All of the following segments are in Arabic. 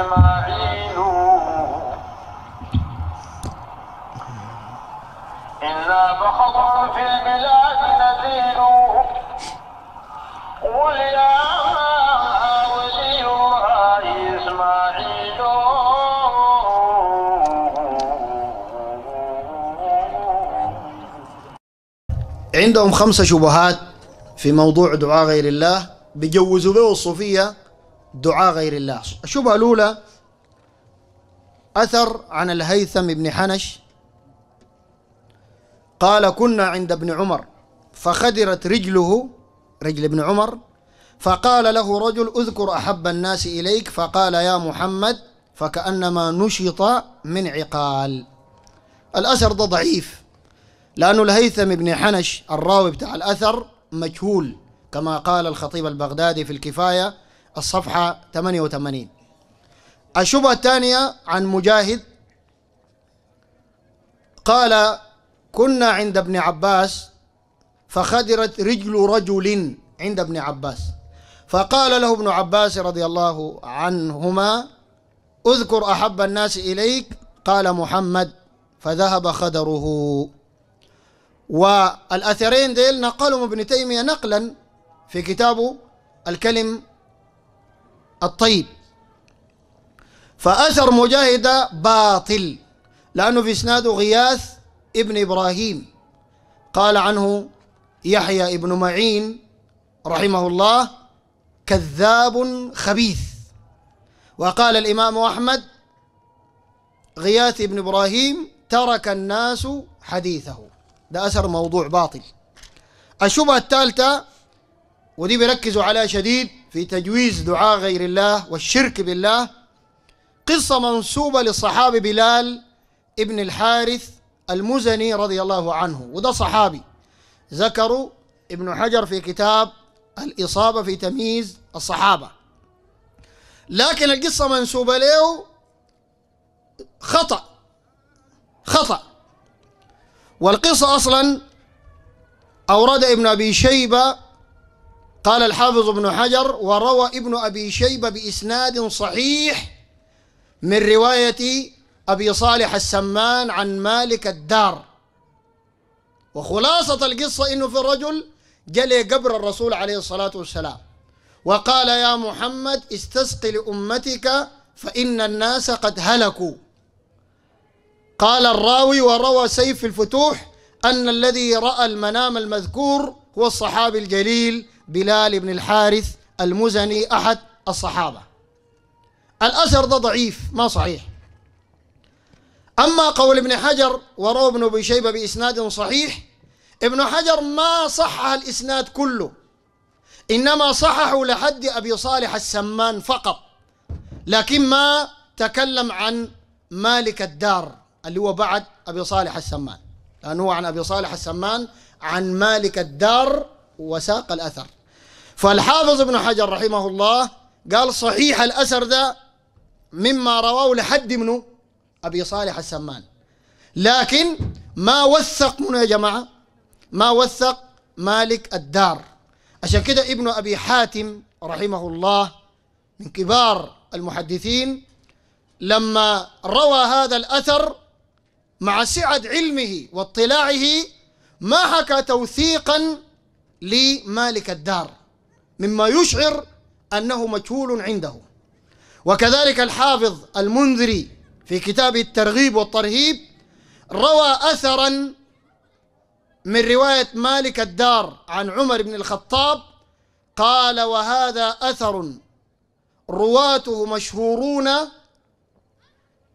إسماعيل إنا بخضر في البلاد نزيل قل يا وزيرها إسماعيل. عندهم خمسة شبهات في موضوع دعاء غير الله. بيجوزوا به الصوفية دعاء غير الله. الشبهة الأولى أثر عن الهيثم بن حنش. قال كنا عند ابن عمر. فخدرت رجله رجل ابن عمر. فقال له رجل أذكر أحب الناس إليك. فقال يا محمد. فكأنما نشط من عقال. الأثر ده ضعيف لأنه الهيثم بن حنش الراوي بتاع الأثر مجهول كما قال الخطيب البغدادي في الكفاية. الصفحة 88 الشبهة الثانية عن مجاهد قال كنا عند ابن عباس فخدرت رجل رجل عند ابن عباس. فقال له ابن عباس رضي الله عنهما اذكر أحب الناس إليك قال محمد فذهب خدره. والأثرين ديل نقلهم ابن تيمية نقلا في كتابه الكلم الطيب. فأثر مجاهد باطل لأنه في إسناده غياث ابن إبراهيم. قال عنه يحيى ابن معين رحمه الله كذاب خبيث. وقال الإمام أحمد غياث ابن إبراهيم ترك الناس حديثه. ده أثر موضوع باطل. الشبهة الثالثة ودي بيركزوا عليها شديد في تجويز دعاء غير الله والشرك بالله. قصة منسوبة للصحابي بلال ابن الحارث المزني رضي الله عنه وده صحابي. ذكروا ابن حجر في كتاب الإصابة في تمييز الصحابة. لكن القصة منسوبة له خطأ خطأ. والقصة أصلا أورد ابن أبي شيبة قال الحافظ ابن حجر وروى ابن أبي شيبة بإسناد صحيح من رواية أبي صالح السمان عن مالك الدار. وخلاصة القصة إنه في الرجل جلي قبر الرسول عليه الصلاة والسلام وقال يا محمد استسق لأمتك فإن الناس قد هلكوا. قال الراوي وروى سيف الفتوح أن الذي رأى المنام المذكور هو الصحابي الجليل بلال بن الحارث المزني أحد الصحابة. الأثر ده ضعيف ما صحيح. أما قول ابن حجر وروى ابن أبي شيبة بإسناد صحيح ابن حجر ما صحح الإسناد كله إنما صححه لحد أبي صالح السمان فقط لكن ما تكلم عن مالك الدار اللي هو بعد أبي صالح السمان لأنه عن أبي صالح السمان عن مالك الدار وساق الأثر. فالحافظ ابن حجر رحمه الله قال صحيح الأثر ده مما رواه لحد منه أبي صالح السمان. لكن ما وثق منه يا جماعة؟ ما وثق مالك الدار. عشان كده ابن أبي حاتم رحمه الله من كبار المحدثين لما روى هذا الأثر مع سعة علمه واطلاعه ما حكى توثيقا لمالك الدار. مما يشعر أنه مجهول عنده. وكذلك الحافظ المنذري في كتاب الترغيب والترهيب روى أثرا من رواية مالك الدار عن عمر بن الخطاب قال وهذا أثر رواته مشهورون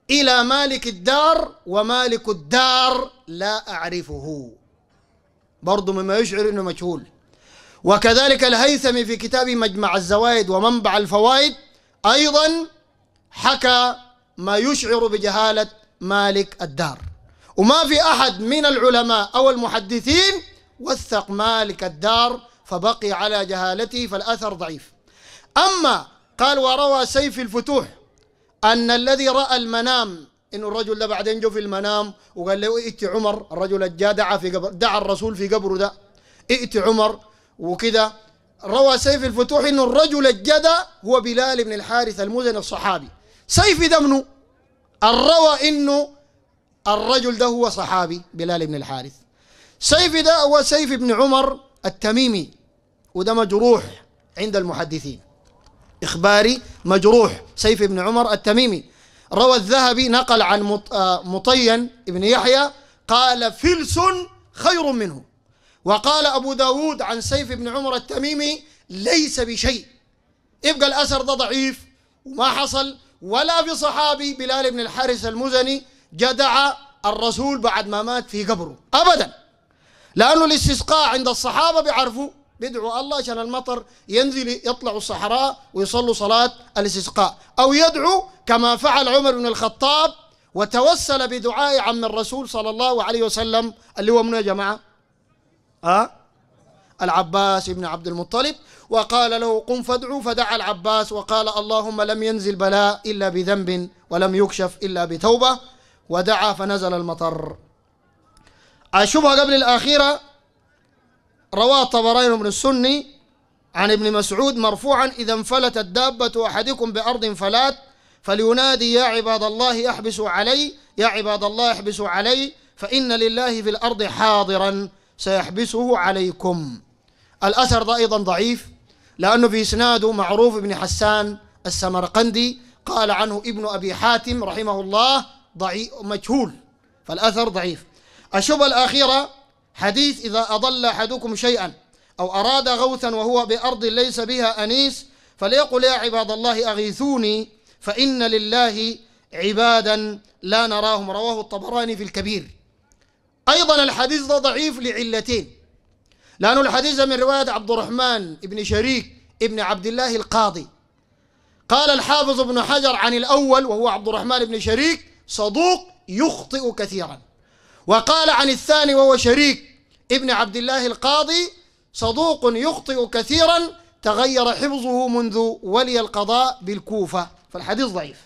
إلى مالك الدار ومالك الدار لا أعرفه. برضو مما يشعر أنه مجهول. وكذلك الهيثمي في كتاب مجمع الزوائد ومنبع الفوائد أيضا حكى ما يشعر بجهالة مالك الدار. وما في أحد من العلماء أو المحدثين وثق مالك الدار فبقي على جهالته فالأثر ضعيف. أما قال وروى سيف الفتوح أن الذي رأى المنام إنه الرجل ده بعدين جو في المنام وقال له ائت عمر الرجل الجا دعا في قبر دعا الرسول في قبره ده ائت عمر وكده روى سيف الفتوح إنه الرجل الجدى هو بلال بن الحارث المزني الصحابي. سيف ده منه الروى إنه الرجل ده هو صحابي بلال بن الحارث. سيف ده هو سيف بن عمر التميمي وده مجروح عند المحدثين. إخباري مجروح سيف بن عمر التميمي. روى الذهبي نقل عن آه، مطين بن يحيى قال فلس خير منه. وقال أبو داود عن سيف بن عمر التميمي ليس بشيء. يبقى الأثر ده ضعيف وما حصل ولا في صحابي بلال بن الحارث المزني جدع الرسول بعد ما مات في قبره. أبدا. لأنه الاستسقاء عند الصحابة بيعرفوا بيدعوا الله عشان المطر ينزل يطلعوا الصحراء ويصلوا صلاة الاستسقاء. أو يدعو كما فعل عمر بن الخطاب وتوسل بدعاء عم الرسول صلى الله عليه وسلم اللي هو منو يا جماعة؟ أه؟ العباس بن عبد المطلب. وقال له قم فادعو فدعا العباس وقال اللهم لم ينزل بلاء إلا بذنب ولم يكشف إلا بتوبة. ودعا فنزل المطر. الشبهة قبل الأخيرة. رواه الطبراني بن السني عن ابن مسعود مرفوعا إذا انفلتت دابة أحدكم بأرض فلات فلينادي يا عباد الله احبسوا علي يا عباد الله احبسوا علي فإن لله في الأرض حاضرا سيحبسه عليكم. الأثر ده أيضا ضعيف لأنه في إسناده معروف بن حسان السمرقندي قال عنه ابن أبي حاتم رحمه الله ضعيف مجهول فالأثر ضعيف. الشبهة الأخيرة حديث إذا أضل أحدكم شيئا أو أراد غوثا وهو بأرض ليس بها أنيس فليقل يا عباد الله أغيثوني فإن لله عبادا لا نراهم. رواه الطبراني في الكبير. أيضا الحديث ده ضعيف لعلتين. لأن الحديث من رواية عبد الرحمن بن شريك ابن عبد الله القاضي. قال الحافظ ابن حجر عن الأول وهو عبد الرحمن بن شريك صدوق يخطئ كثيرا. وقال عن الثاني وهو شريك ابن عبد الله القاضي صدوق يخطئ كثيرا تغير حفظه منذ ولي القضاء بالكوفة. فالحديث ضعيف.